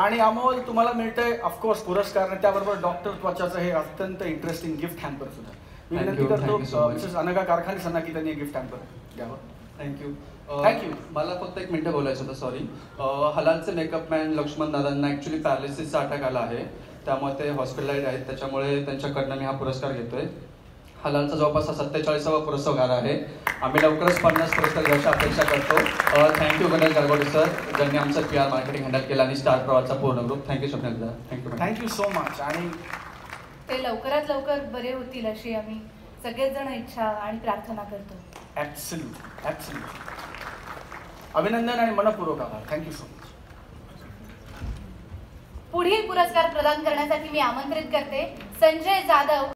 अमोल तुम्हाला मिळतंय ऑफकोर्स पुरस्कार आणि त्याबरोबर डॉक्टर त्वचाचं हे अत्यंत इंटरेस्टिंग गिफ्ट हॅम्पर सुद्धा. विनंती करतो. मिसेस अनघा कारखाने सांना की त्यांनी गिफ्ट हॅम्पर द्यावं. Thank you you. मला फक्त एक मिनिटं बोलायचं होतं सॉरी हलालचे मेकअप मॅन लक्ष्मण दादांना ॲक्च्युली पॅरालिसिसचा अटॅक आला आहे. त्यामुळे ते हॉस्पिटलाइज आहेत. त्याच्यामुळे त्यांच्याकडनं मी हा पुरस्कार घेतोय. हलालचा जवळपास हा सत्तेचाळीसावा पुरस्कार आहे. आम्ही लवकरच पन्नास पुरस्कार घ्यायची अपेक्षा करतो. थँक्यू गणेश गारगोडे सर ज्यांनी आमचं पी आर मार्केटिंग हँडल केलं आणि स्टार प्रवासचा पूर्ण group thank you Swapnil thank you thank you so much आणि ते लवकरात लवकर बरे होतील अशी आम्ही सगळेच जण इच्छा आणि प्रार्थना करतो. ॲब्सल्यूट ॲब्सल्यूट अभिनंदन आणि मनपूर्वक आभार. थँक्यू सो मच पुढील पुरस्कार प्रदान करण्यासाठी मी आमंत्रित करते. संजय जाधव.